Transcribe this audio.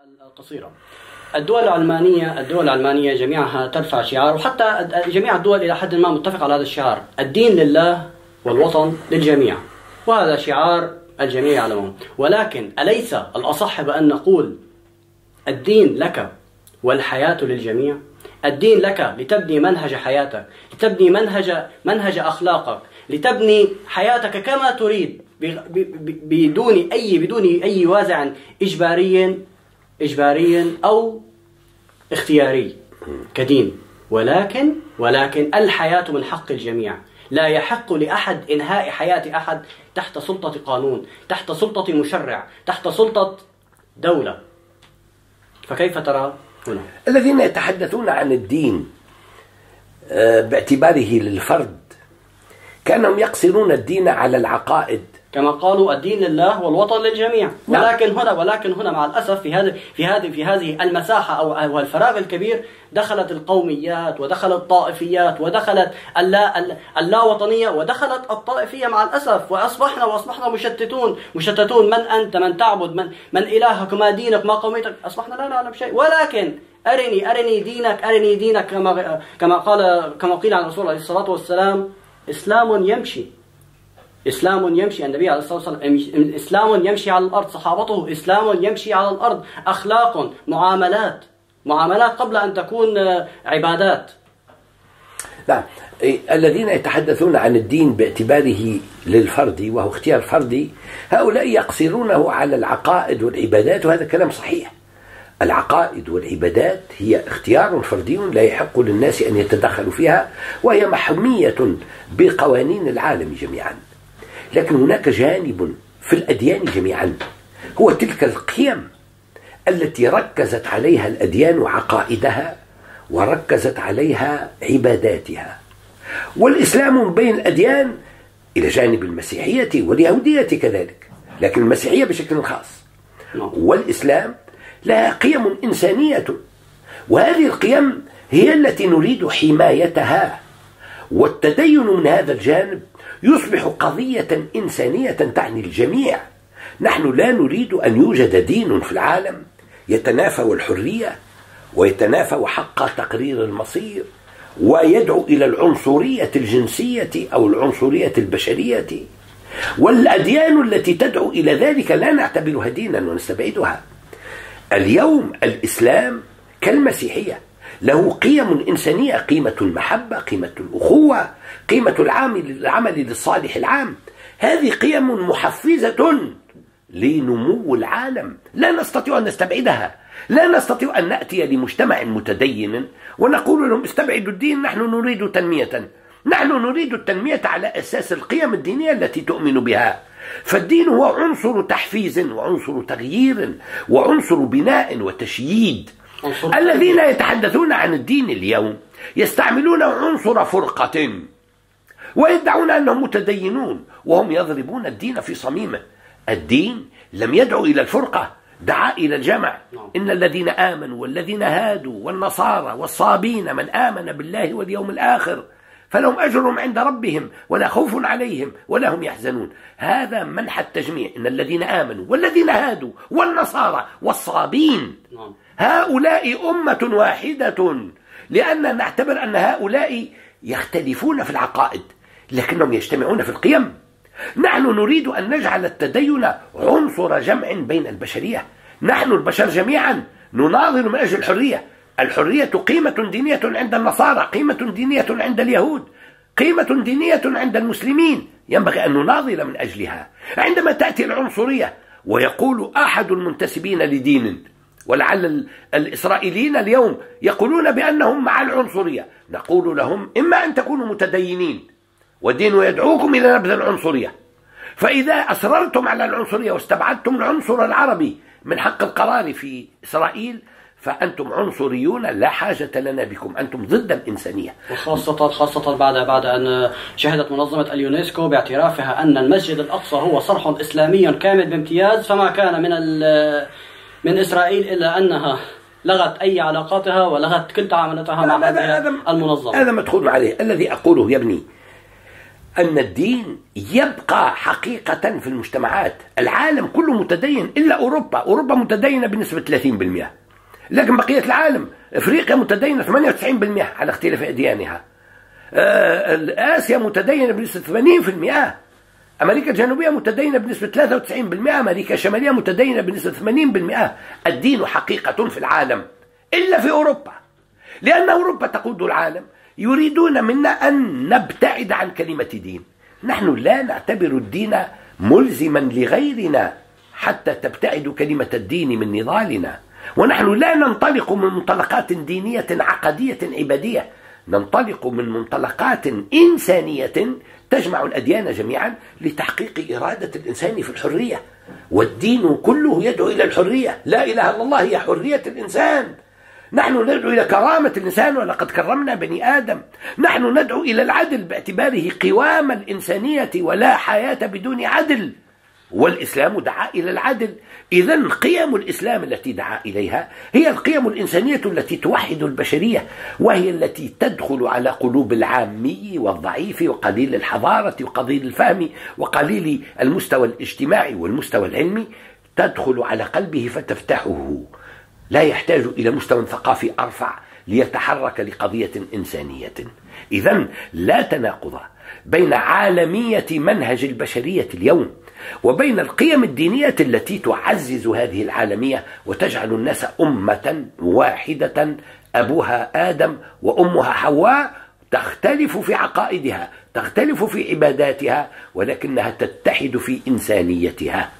القصيرة. الدول العلمانية الدول العلمانية جميعها ترفع شعار وحتى جميع الدول إلى حد ما متفق على هذا الشعار. الدين لله والوطن للجميع وهذا شعار الجميع يعلمون ولكن أليس الأصح بأن نقول الدين لك والحياة للجميع؟ الدين لك لتبني منهج حياتك لتبني منهج منهج أخلاقك لتبني حياتك كما تريد بدون أي بدون أي وازع إجباري إجباري أو اختياري كدين. ولكن ولكن الحياة من حق الجميع. لا يحق لأحد إنهاء حياة أحد تحت سلطة قانون تحت سلطة مشرع تحت سلطة دولة. فكيف ترى هنا؟ الذين يتحدثون عن الدين آه، باعتباره للفرد كأنهم يقصرون الدين على العقائد. كما قالوا الدين لله والوطن للجميع. نعم. ولكن هنا ولكن هنا مع الأسف في هذه في هذه في هذه المساحة أو الفراغ الكبير دخلت القوميات ودخلت الطائفيات ودخلت اللا اللا وطنيه ودخلت الطائفية مع الأسف. واصبحنا وأصبحنا مشتتون. مشتتون. من أنت؟ من تعبد؟ من من إلهك؟ ما دينك؟ ما قوميتك؟ أصبحنا لا نعلم شيء. ولكن ارني أرني دينك أرني دينك كما كما قال كما قيل عن الرسول عليه الصلاة والسلام إسلام يمشي. إسلام يمشي النبي عليه الصلاة والسلام إسلام يمشي على الأرض صحابته إسلام يمشي على الأرض أخلاق معاملات معاملات قبل أن تكون عبادات. نعم. الذين يتحدثون عن الدين باعتباره للفرد وهو اختيار فردي هؤلاء يقصرونه على العقائد والعبادات وهذا كلام صحيح. العقائد والعبادات هي اختيار فردي لا يحق للناس أن يتدخلوا فيها وهي محمية بقوانين العالم جميعا. لكن هناك جانب في الأديان جميعا. هو تلك القيم التي ركزت عليها الأديان عقائدها وركزت عليها عباداتها. والإسلام من بين الأديان إلى جانب المسيحية واليهودية كذلك لكن المسيحية بشكل خاص. نعم. والإسلام لها قيم إنسانية وهذه القيم هي التي نريد حمايتها والتدين من هذا الجانب يصبح قضية إنسانية تعني الجميع. نحن لا نريد أن يوجد دين في العالم يتنافى الحرية ويتنافى حق تقرير المصير ويدعو إلى العنصرية الجنسية أو العنصرية البشرية. والأديان التي تدعو إلى ذلك لا نعتبرها دينا ونستبعدها. اليوم الإسلام كالمسيحية. له قيم إنسانية قيمة المحبة قيمة الأخوة قيمة العامل العمل للصالح العام. هذه قيم محفزة لنمو العالم. لا نستطيع أن نستبعدها. لا نستطيع أن نأتي لمجتمع متدين ونقول لهم استبعدوا الدين نحن نريد تنمية. نحن نريد التنمية على أساس القيم الدينية التي تؤمن بها. فالدين هو عنصر تحفيز وعنصر تغيير وعنصر بناء وتشييد. الذين يتحدثون عن الدين اليوم يستعملون عنصر فرقة. ويدعون أنهم متدينون وهم يضربون الدين في صميمه. الدين لم يدعو إلى الفرقة دعا إلى الجمع. نعم. إن الذين آمنوا والذين هادوا والنصارى والصابين من آمن بالله واليوم الآخر فلهم أجرهم عند ربهم ولا خوف عليهم ولا هم يحزنون. هذا منح التجميع. إن الذين آمنوا والذين هادوا والنصارى والصابين. هؤلاء أمة واحدة لأن نعتبر أن هؤلاء يختلفون في العقائد لكنهم يجتمعون في القيم. نحن نريد أن نجعل التدين عنصر جمع بين البشرية. نحن البشر جميعا نناظر من أجل الحرية. الحرية قيمة دينية عند النصارى قيمة دينية عند اليهود قيمة دينية عند المسلمين. ينبغي أن نناضل من أجلها. عندما تأتي العنصرية ويقول أحد المنتسبين لدين ولعل الإسرائيليين اليوم يقولون بأنهم مع العنصرية. نقول لهم إما أن تكونوا متدينين والدين يدعوكم إلى نبذ العنصرية. فإذا أصررتم على العنصرية واستبعدتم العنصر العربي من حق القرار في إسرائيل فأنتم عنصريون لا حاجة لنا بكم. أنتم ضد الإنسانية. وخاصة خاصة بعد بعد أن شهدت منظمة اليونسكو باعترافها أن المسجد الأقصى هو صرح إسلامي كامل بامتياز فما كان من من إسرائيل إلا أنها لغت أي علاقاتها ولغت كل تعاملاتها مع هذه المنظمة. هذا مدخول عليه. الذي أقوله يا ابني أن الدين يبقى حقيقة في المجتمعات. العالم كله متدين إلا أوروبا. أوروبا متدينة بنسبة 30% لكن بقية العالم أفريقيا متدينة 98% على اختلاف أديانها. آه، آسيا متدينة بنسبة 80% أمريكا الجنوبية متدينة بنسبة 93% أمريكا الشمالية متدينة بنسبة 80% الدين حقيقة في العالم إلا في أوروبا. لأن أوروبا تقود العالم يريدون منا أن نبتعد عن كلمة دين. نحن لا نعتبر الدين ملزما لغيرنا حتى تبتعد كلمة الدين من نضالنا. ونحن لا ننطلق من منطلقات دينية عقدية عبادية. ننطلق من منطلقات إنسانية تجمع الأديان جميعا لتحقيق إرادة الإنسان في الحرية. والدين كله يدعو إلى الحرية. لا إله إلا الله هي حرية الإنسان. نحن ندعو إلى كرامة الإنسان ولقد كرمنا بني آدم. نحن ندعو إلى العدل باعتباره قوام الإنسانية ولا حياة بدون عدل. والإسلام دعا إلى العدل. إذا قيم الإسلام التي دعا إليها هي القيم الإنسانية التي توحد البشرية وهي التي تدخل على قلوب العامي والضعيف وقليل الحضارة وقليل الفهم وقليل المستوى الاجتماعي والمستوى العلمي تدخل على قلبه فتفتحه. لا يحتاج إلى مستوى ثقافي أرفع ليتحرك لقضية إنسانية. إذا لا تناقض بين عالمية منهج البشرية اليوم وبين القيم الدينية التي تعزز هذه العالمية وتجعل الناس أمة واحدة أبوها آدم وأمها حواء تختلف في عقائدها تختلف في عباداتها ولكنها تتحد في إنسانيتها.